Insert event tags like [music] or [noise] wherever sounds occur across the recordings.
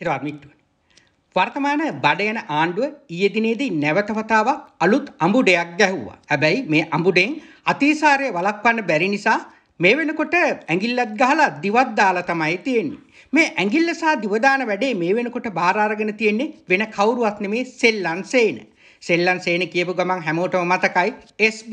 හිරවත් මිට්ටුවනි. වර්තමාන බඩයන ආණ්ඩුව ඊයේ දිනේදී නැවත වතාවක් අලුත් අඹුඩයක් ගැහුවා. හැබැයි මේ අඹුඩෙන් අතිසාරය වළක්වන්න බැරි නිසා මේ වෙනකොට ඇඟිල්ලත් ගහලා දිවත් දාලා තමයි තියෙන්නේ. මේ ඇඟිල්ල සහ දිවදාන වැඩේ මේ වෙනකොට බාර අරගෙන තියෙන්නේ වෙන කවුරුවත් නෙමේ සෙල්ලන් සේන. සෙල්ලන් සේන කියපු ගමන් හැමෝටම මතකයි SB.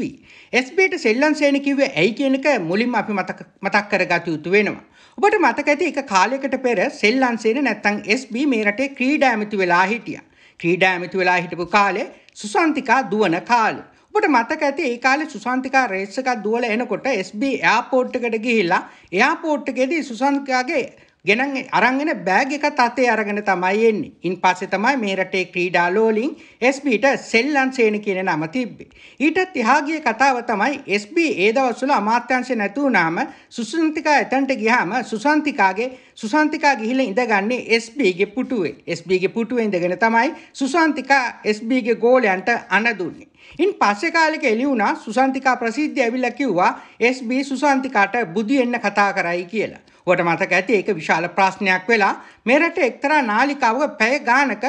SBට සෙල්ලන් සේන කිව්වේ ඇයි කියන එක මුලින්ම අපි මතක මතක් කරගත යුතු වෙනවා. ඔබට මතක ඇති එක කාලයකට පෙර සෙල්ලන් සේන නැත්තම් SB මේ රටේ ක්‍රීඩා ඇමති වෙලා හිටියා. ක්‍රීඩා ඇමති වෙලා හිටපු කාලේ සුසන්තිකා දුවන කාලේ. ඔබට මතක ඇති ඒ කාලේ සුසන්තිකා රේස් එකක් දුවලා එනකොට SB එයාපෝට් එකට ගිහිල්ලා එයාපෝට් එකේදී සුසන්තිකාගේ ගෙනන් අරංගෙන බෑග් එකත් අතේ අරගෙන තමයි එන්නේ. ඉන් පස්සේ තමයි මේ රටේ ක්‍රීඩා ලෝලින් SBට සෙල්ලන් සේන කියන නම තිබ්බේ. ඊටත් එහා ගිය කතාව තමයි SB ඒ දවස්වල අමාත්‍යාංශේ නැතු වුණාම සුසන්තිකා එතනට ගියාම සුසන්තිකාගේ සුසන්තිකා ගිහිල්ලා ඉඳගන්නේ SBගේ පුටුවේ. SBගේ පුටුවේ ඉඳගෙන තමයි සුසන්තිකා SBගේ ගෝලයන්ට අණ දුන්නේ. ඉන් පස්සේ කාලෙක එළි වුණා සුසන්තිකා ප්‍රසිද්ධිය ඇවිල්ලා කිව්වා SB සුසන්තිකාට බුදි එන්න කතා කරයි කියලා. ඔබට මතක ඇති ඒක විශාල ප්‍රශ්නයක් වෙලා මේ රටේ එක්තරා නාලිකාවක පැය ගානක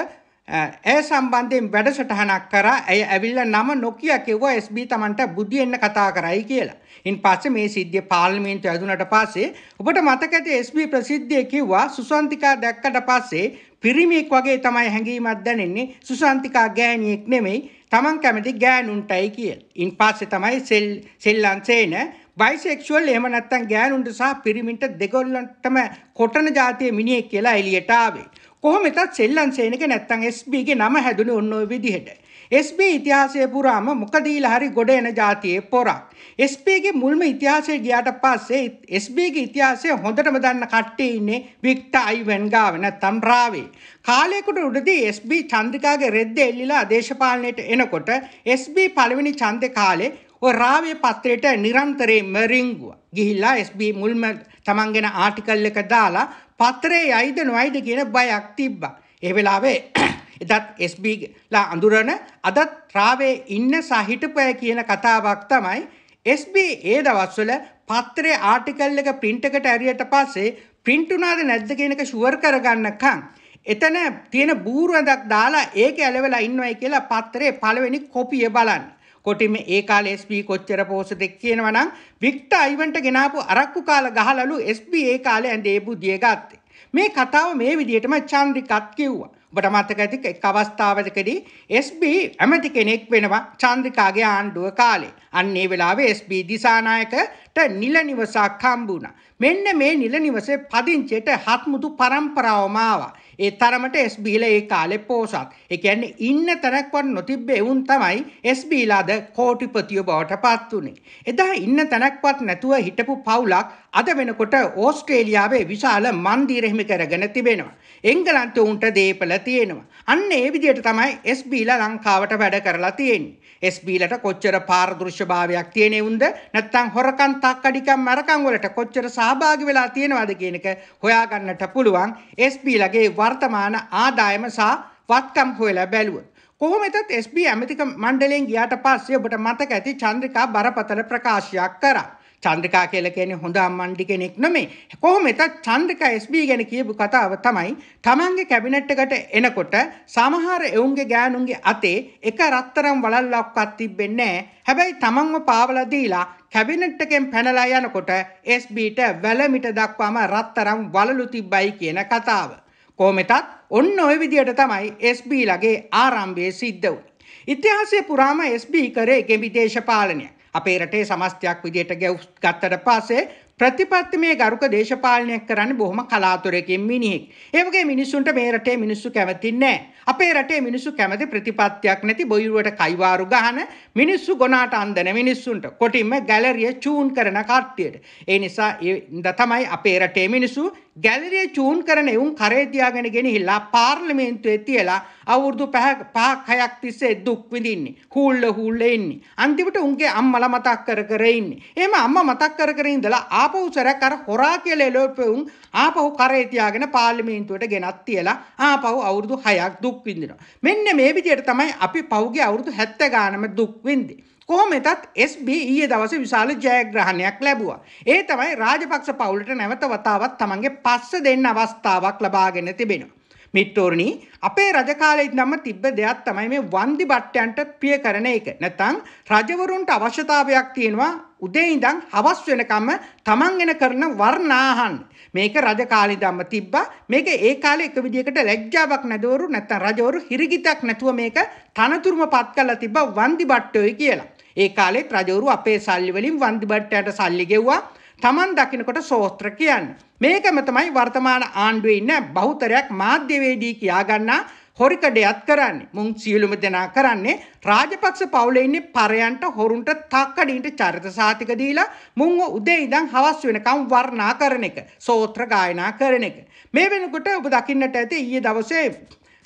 ඇය සම්බන්ධයෙන් වැඩසටහනක් කරා ඇය ඇවිල්ලා නම නොකිය කිව්වා SB Tamanට බුදි එන්න කතා කරයි කියලා. ඉන් පස්සේ මේ සිද්ධිය පාර්ලිමේන්තුව ඇදුනට පස්සේ ඔබට මතක ඇති SB ප්‍රසිද්ධිය කිව්වා සුසන්තිකා දැක්කට පස්සේ පිරිමියෙක් වගේ තමයි හැඟීමක් දැනෙන්නේ සුසන්තිකා ගෑණියෙක් නෙමෙයි තමන් කැමති ගෑනුන්ටයි කියලා. ඉන් පස්සේ තමයි සෙල් සෙල්ලන් සේන බයිසෙක්ෂුවල් එහෙම නැත්නම් ගෑනුන්ට සහ පිරිමින්ට දෙගොල්ලන්ටම කොටන જાතිය මිනිහෙක් කියලා එළියට ආවේ. කොහොම එතත් සෙල්ලන් සේනක නැත්නම් SB ගේ නම හැදුනේ ඔන්න ඔය විදිහට. SB ඉතිහාසය පුරාම මොකදීලා හරි ගොඩ එන જાතියේ පොරක්. SB ගේ මුල්ම ඉතිහාසය ගියාට පස්සේ SB ගේ ඉතිහාසය හොඳටම දන්න කට්ටිය ඉන්නේ වික්ටර් අයිවන් ගාව නැත්නම් රාවේ. කාලයකට උඩදී SB චන්ද්‍රිකාගේ රෙද්ද එල්ලිලා දේශපාලනයට එනකොට SB පළවෙනි ඡන්දේ කාලේ ඔය රාවේ පත්‍රයට නිරන්තරයෙන්ම රිංගුවා. ගිහිල්ලා SB මුල්ම තමන්ගෙන ආටිකල් එක දාලා පත්‍රේ යයිද නොයයිද කියන බයක් තිබ්බා. ඒ වෙලාවේ [clears throat] එදත් SBලා අඳුරන අදත් රාවේ ඉන්න සහිටපය කියන කතාවක් තමයි SB ඒ දවස්වල පත්‍රයේ ආටිකල් එක print එකට ඇරියට පස්සේ print උනාද නැද්ද කියන එක ෂුවර් කරගන්නකම් එතන තියෙන බූරුවදක් දාලා ඒක ඇලවෙලා ඉන්නවයි කියලා පත්‍රයේ පළවෙනි කොපිය බලන්න. කොටිම ඒ කාලේ SB කොච්චර පෝසතෙක් කියනවනම් වික්ටර් අයිවන්ට ගෙනාපු අරක්කු කාල ගහලලු SB ඒ කාලේ ඇඳේ බුදිය ගත්තේ. මේ කතාව මේ විදිහටම චන්ද්‍රිකත් කිව්වා. ඔබට මතක ඇති එක් අවස්ථාවකදී SB ඇමති කෙනෙක් වෙනවා චන්ද්‍රිකාගේ ආණ්ඩුව කාලේ. අන්න ඒ වෙලාවේ SB දිසානායකට නිල නිවසක් හම්බුණා. මෙන්න මේ නිල නිවසේ පදිංචියට හත්මුතු පරම්පරාවම ආවා. ඒ තරමට SBලා ඒ කාලේ පෝසත්. ඒ කියන්නේ ඉන්න තැනක්වත් නොතිබ්බ එවුන් තමයි SBලාද කෝටිපතිය බවට පත් උනේ. එදා ඉන්න තැනක්වත් නැතුව හිටපු පවුලක් අද වෙනකොට ඕස්ට්‍රේලියාවේ විශාල මන්දිර හිමි කරගෙන තිබෙනවා. එංගලන්තේ උන්ට දීපල තියෙනවා. අන්න ඒ විදිහට තමයි SBලා ලංකාවට වැඩ කරලා තියෙන්නේ. SBලට කොච්චර පාරදෘශ්‍යභාවයක් තියෙනේ උන්ද නැත්නම් හොරකම් තක්කඩිකම් මරකම් වලට කොච්චර සහභාගී වෙලා තියෙනවද කියන එක හොයාගන්නට පුළුවන් SBලගේ වර්තමාන ආදායම සහ වත්කම් හොයලා බැලුවොත්. කොහොම එතත් SB ඇමතික මණ්ඩලයෙන් ගියාට පස්සේ ඔබට මතක ඇති චන්ද්‍රිකා බරපතල ප්‍රකාශයක් කරා. චන්ද්‍රිකා කියලා කියන්නේ හොඳ අම්මන්ඩි කෙනෙක් නෙමෙයි. කොහොම එතත් චන්ද්‍රිකා SB ගැන කියපු කතාව තමයි තමන්ගේ කැබිනට් එකට එනකොට සමහර එවුන්ගේ ගෑනුන්ගේ අතේ එක රත්තරන් වලල්ලක්වත් තිබෙන්නේ නැහැ. හැබැයි තමන්ව පාවලා දීලා කැබිනට් එකෙන් පැනලා යනකොට SBට වැලමිට දක්වාම රත්තරන් වලලු තිබ්බයි කියන කතාව. කොහොමෙතත් ඔන්න ඔය විදියට තමයි SB ලගේ ආරම්භය සිද්ධ වුනේ. ඉතිහාසය පුරාම SB කරේ ගෙඹි දේශපාලනයක්. අපේ රටේ සමස්තයක් විදියට ගැව් ගත්තට පස්සේ ප්‍රතිපත්තිමේ ගරුක දේශපාලනයක් කරන්න බොහොම කලාතුරකින් මිනිහෙක්. ඒ වගේ මිනිස්සුන්ට මේ රටේ මිනිස්සු කැමති නැහැ. අපේ රටේ මිනිස්සු කැමති ප්‍රතිපත්තියක් නැති බොයුරුවට කයිවාරු ගහන මිනිස්සු ගොනාට අන්දන මිනිස්සුන්ට කොටින්ම ගැලරිය චූන් කරන කට්ටියට. ඒ නිසා ඒ තමයි අපේ රටේ මිනිස්සු ගැලරිය චූන් කරන එවුන් කරේ තියාගෙන ගෙනහිල්ලා පාර්ලිමේන්තුවේ තියලා අවුරුදු 5ක් 6ක් තිස්සේ දුක් විඳින්නේ. හූල්ල හූල්ල ඉන්නේ. අන්තිමට උන්ගේ අම්මලා මතක් කර කර ඉන්නේ. එහෙම අම්මා මතක් කර කර ඉඳලා ආපහු සැරයක් අර හොරා කියලා එළවෙපුන් ආපහු කරේ තියාගෙන පාර්ලිමේන්තුවට ගෙනත් තියලා ආපහු අවුරුදු 6ක් දුක් විඳිනවා. මෙන්න මේ විදිහට තමයි අපි පහුගිය අවුරුදු 70 ගානම දුක් විඳින්නේ. කොහොම එතත් SB ඊයේ දවසේ විශාල ජයග්‍රහණයක් ලැබුවා. ඒ තමයි රාජපක්ෂ පවුලට නැවත වතාවක් තමන්ගේ පස්ස දෙන්න අවස්ථාවක් ලබාගෙන තිබෙනවා. මිට්ටෝරණී අපේ රජකාලෙත් නම්ම තිබ්බ දෙයක් තමයි මේ වන්දි බට්ටයන්ට ප්‍රිය කරන එක. නැත්තම් රජවරුන්ට අවශ්‍යතාවයක් තියෙනවා උදේ ඉඳන් හවස් වෙනකම්ම තමන් එන කරන වර්ණාහන්. මේක රජ කාලේ ධම්ම තිබ්බා. මේක ඒ කාලේ එක විදියකට ලැජ්ජාවක් නැදවරු නැත්තම් රජවරු හිරිගිතක් නැතුව මේක තනතුරුම පත් කරලා තිබ්බා වන්දි බට්ටෝයි කියලා. ඒ කාලෙත් රජවරු අපේ සල්ලි වලින් වන්දි බට්ටයට සල්ලි ගෙව්වා. Taman දකිනකොට සෝස්ත්‍ර කියන්නේ. මේකම තමයි වර්තමාන ආණ්ඩුවේ ඉන්න බහුතරයක් මාධ්‍යවේදී කියා ගන්නා හොරිකඩයක් කරන්නේ. මුන් සියලුම දෙනා කරන්නේ රාජපක්ෂ පවුලේ ඉන්නේ පරයන්ට හොරුන්ට තක්කඩින්ට චරිත සාතික දීලා මුන්ව උදේ ඉඳන් හවස් වෙනකම් වර්ණනා කරන එක. සෝත්‍ර ගායනා කරන එක. මේ වෙනකොට ඔබ දකින්නට ඇති ඊයේ දවසේ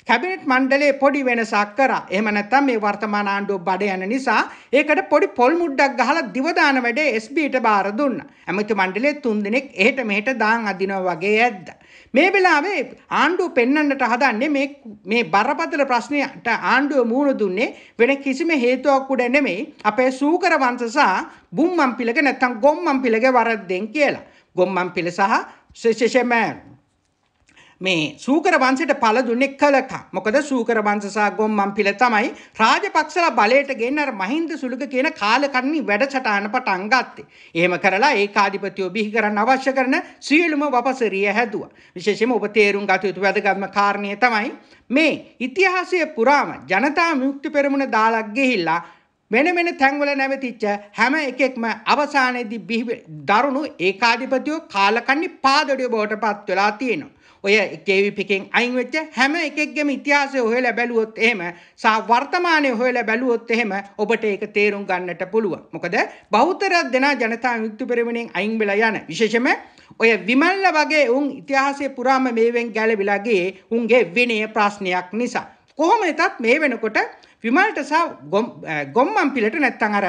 කැබිනට් මණ්ඩලයේ පොඩි වෙනසක් කරා. එහෙම නැත්නම් මේ වර්තමාන ආණ්ඩුව බඩ යන නිසා ඒකට පොඩි පොල් මුඩ්ඩක් ගහලා දිව දාන වැඩේ SBට බාර දුන්නා. ඇමති මණ්ඩලයේ තුන් දෙනෙක් එහෙට මෙහෙට දාන් අදිනවා වගේ ඇද්දා. මේ වෙලාවේ ආණ්ඩුව පෙන්වන්නට හදන්නේ මේ මේ බරපතල ප්‍රශ්නයට ආණ්ඩුව මුහුණ දුන්නේ වෙන කිසිම හේතුවක් උඩ නෙමෙයි අපේ සූකර වංශ සහ බුම්මන්පිලක නැත්නම් ගොම්මන්පිලගේ වරද්දෙන් කියලා. ගොම්මන්පිල සහ ශේෂම මේ සූකර වංශයට පළ දුන්නේ කලකා. මොකද සූකර වංශ සහ ගොම්මන්පිල තමයි රාජපක්ෂලා බලයට ගෙන්න අර මහින්ද සුළුක කියන කාලකන්ණි වැඩසටහන පටන් ගත්තේ. එහෙම කරලා ඒකාධිපතියෝ බිහි කරන්න අවශ්‍ය කරන සියලුම වපසරිය හැදුවා. විශේෂයෙන්ම ඔබ තේරුම් ගත යුතු වැදගත්ම කාරණය තමයි මේ ඉතිහාසයේ පුරාම ජනතා විමුක්ති පෙරමුණ දාලා ගිහිල්ලා වෙන වෙන තැන්වල නැවතිච්ච හැම එකෙක්ම අවසානයේදී බිහි දරුණු ඒකාධිපතියෝ කාලකන්ණි පාදඩිය බවට පත් වෙලා තියෙනවා. ඔය KVP එකෙන් අයින් වෙච්ච හැම එකෙක්ගේම ඉතිහාසය හොයලා බැලුවොත් එහෙම සහ වර්තමානයේ හොයලා බැලුවොත් එහෙම ඔබට ඒක තේරුම් ගන්නට පුළුවන්. මොකද බහුතරයක් දෙනා ජනතා විමුක්ති පෙරමුණෙන් අයින් වෙලා යන විශේෂම ඔය විමල්ල වගේ උන් ඉතිහාසයේ පුරාම මේවෙන් ගැලවිලා ගියේ උන්ගේ විනය ප්‍රශ්නයක් නිසා. කොහොම වෙතත් මේ වෙනකොට විමල්ට සහ ගොම්මන් පිලට නැත්තම් අර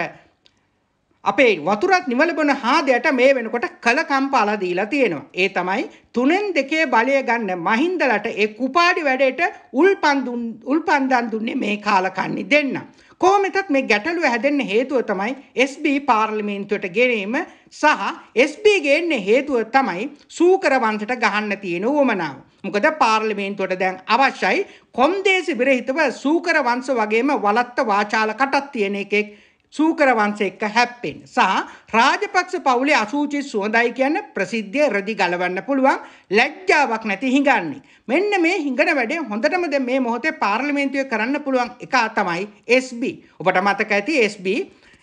අපේ වතුරත් නිවල බොන හාදයට මේ වෙනකොට කලකම්පාලා දීලා තියෙනවා. ඒ තමයි තුනෙන් දෙකේ බලය ගන්න මහින්දලට ඒ කුපාඩි වැඩේට උල්පන්දුන් උල්පන්දන් දුන්නේ මේ කාලකන්නි දෙන්න. කොහොමෙතත් මේ ගැටලුව හැදෙන්න හේතුව තමයි SB පාර්ලිමේන්තුවට ගෙනීම සහ SB ගේන්න හේතුව තමයි සූකර වංශයට ගහන්න තියෙන උවමනාව. මොකද පාර්ලිමේන්තුවට දැන් අවශ්‍යයි කොන්දේසි විරහිතව සූකර වංශ වගේම වලත්ත වාචාල කටක් තියෙන එකෙක් සූකර වංශ එක්ක හැප්පෙන්න. සහ රාජපක්ෂ පවුලේ අසූචි සුවඳයි කියන ප්‍රසිද්ධිය රදි ගලවන්න පුළුවන් ලැජ්ජාවක් නැති හිඟන්නේ. මෙන්න මේ හිඟන වැඩේ හොඳටම දැන් මේ මොහොතේ පාර්ලිමේන්තුවේ කරන්න පුළුවන් එක තමයි SB. ඔබට මතක ඇති SB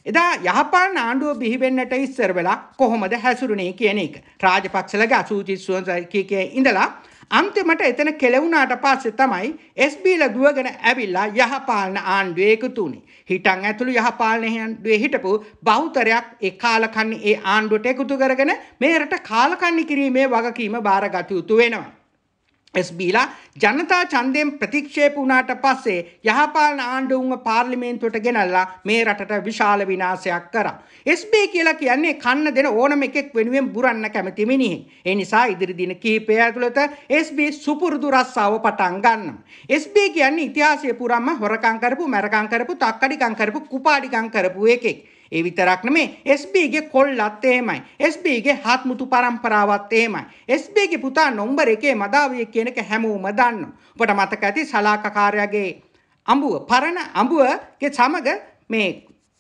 එදා යහපාලන ආණ්ඩුව බිහි වෙන්නට ඉස්සර වෙලා කොහොමද හැසිරුණේ කියන එක. රාජපක්ෂලගේ අසූචි සුවඳයි ඉඳලා අන්තිමට එතන කෙලවුණාට පස්සේ තමයි SBලා දුවගෙන ඇවිල්ලා යහපාලන ආණ්ඩුවේ එකතු වුනේ. හිටන් ඇතුළු යහපාලන ආණ්ඩුවේ හිටපු බහුතරයක් ඒ කාලකන්ණි ඒ ආණ්ඩුවට එකතු කරගෙන මේ රට කාලකන්ණි කිරීමේ වගකීම බාරගත යුතු වෙනවා. එස්බීලා ජනතා ඡන්දයෙන් ප්‍රතික්ෂේප වුණාට පස්සේ යහපාලන ආණ්ඩුවම පාර්ලිමේන්තුවට ගෙනල්ලා මේ රටට විශාල විනාශයක් කරා. SB කියලා කියන්නේ කන්න දෙන ඕනම එකෙක් වෙනුවෙන් බුරන්න කැමති මිනිහෙක්. ඒ නිසා ඉදිරි දින කිහිපය ඇතුළත SB සුපුරුදු රස්සාව පටන් ගන්නවා. SB කියන්නේ ඉතිහාසයේ පුරාම හොරකම් කරපු, මැරකම් කරපු, තක්කඩිකම් කරපු, කුපාඩිකම් කරපු එකෙක්. ඒ විතරක් නෙමේ SBගේ කොල්ලත් එහෙමයි. SBගේ හත්මුතු පරම්පරාවත් එහෙමයි. SBගේ පුතා නම්බර් 1 මදාවිය කියන එක හැමෝම දන්නවා. ඔබට මතක ඇති සලාකකාරයාගේ අඹුව පරණ අඹුවගේ සමග මේ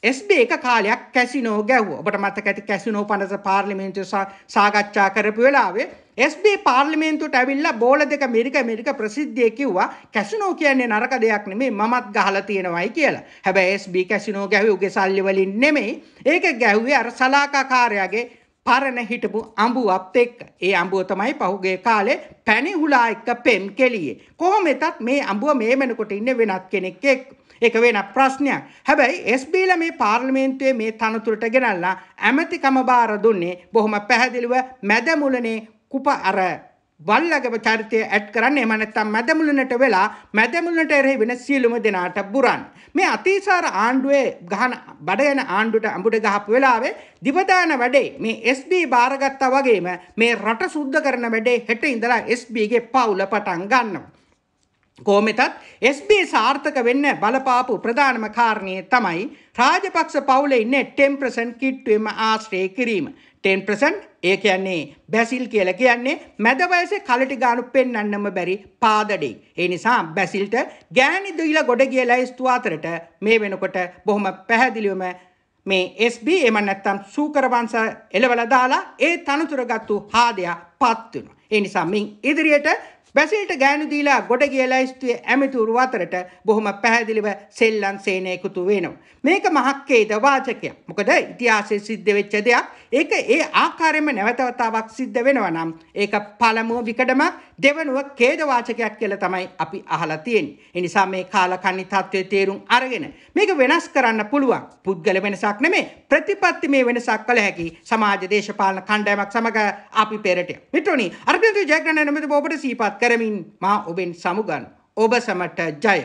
SB එක කාලයක් කැසිනෝ ගැහුවා. ඔබට මතක ඇති කැසිනෝ පනස පාර්ලිමේන්තුවේ සාකච්ඡා කරපු වෙලාවේ SB පාර්ලිමේන්තුවට ඇවිල්ලා බෝල දෙක මෙරික මෙරික ප්‍රසිද්ධිය කිව්වා කැසිනෝ කියන්නේ නරක දෙයක් නෙමෙයි මමත් ගහලා තියෙනවයි කියලා. හැබැයි SB කැසිනෝ ගැහුවේ උගේ සල්ලි වලින් නෙමෙයි. ඒක ගැහුවේ අර සලාකාකාරයාගේ පරණ හිටපු අඹුවත් එක්ක. ඒ අඹුව තමයි පහුගිය කාලේ පැණි හුලා එක්ක පෙම් කෙලියේ. කොහොම වෙතත් මේ අඹුව මේ වෙනකොට ඉන්නේ වෙනත් කෙනෙක් එක්ක. ඒක වෙන ප්‍රශ්නයක්. හැබැයි SBලා මේ පාර්ලිමේන්තුවේ මේ තනතුරට ගෙනල්ලා ඇමතිකම බාර දුන්නේ බොහොම පැහැදිලිව මැදමුලනේ කුප අර වල්ලගව චරිතය ඇඩ් කරන්න එම නැත්තම් මැදමුලනට වෙලා මැදමුලනට එරෙහි වෙන සියලුම දෙනාට බුරන්. මේ අතිසාර ආණ්ඩුවේ ගහන බඩයන ආණ්ඩුවට අඹුට ගහපු වෙලාවේ දිවදාන වැඩේ මේ SB බාරගත්තා වගේම මේ රට සුද්ධ කරන වැඩේ හෙට ඉඳලා SBගේ පවුල පටන් ගන්නවා. කොහොමෙතත් SB සාර්ථක වෙන්න බලපාපු ප්‍රධානම කාරණය තමයි රාජපක්ෂ පවුලේ ඉන්නේ 10% කිට්ටුවෙම ආශ්‍රය කිරීම. 10% ඒ කියන්නේ බැසිල් කියලා කියන්නේ මැද වයසේ කලටි ගානු පෙන්වන්නම බැරි පාදඩේ. ඒ නිසා බැසිල්ට ගෑණි දොයිලා ගොඩ ගිය ලැයිස්තු අතරට මේ වෙනකොට බොහොම පැහැදිලිවම මේ SB එම නැත්තම් සූකර වංශ එලවලා දාලා ඒ තනතුර ගත්තු හාදයා පත් වෙනවා. ඒ නිසා මින් ඉදිරියට බැසිල්ට ගෑනු දීලා ගොඩ ගිය ලැයිස්තුවේ ඇමතුරු අතරට බොහොම පැහැදිලිව සෙල්ලම් සේනය එකතු වෙනවා. මේක මහක්කේද වාචකයක්. මොකද ඉතිහාසයේ සිද්ධ වෙච්ච දෙයක්. ඒක ඒ ආකාරයෙන්ම නැවතවතාවක් සිද්ධ වෙනවා නම් ඒක පළමුව විකඩමක් දෙවනුව ඛේද වාචකයක් කියලා තමයි අපි අහලා තියෙන්නේ. ඒ නිසා මේ කාලකන්ණි තත්ත්වයේ තේරුම් අරගෙන මේක වෙනස් කරන්න පුළුවන්. පුද්ගල වෙනසක් නෙමෙයි ප්‍රතිපත්ති මේ වෙනසක් කළ හැකි සමාජ දේශපාලන කණ්ඩායමක් සමග අපි පෙරට. මිත්‍රෝනි අර්ගන්තු ජයග්‍රහණ නැමැති ඔබට සීපත් කරමින් මා ඔබෙන් සමුගන් ඔබ සමට ජය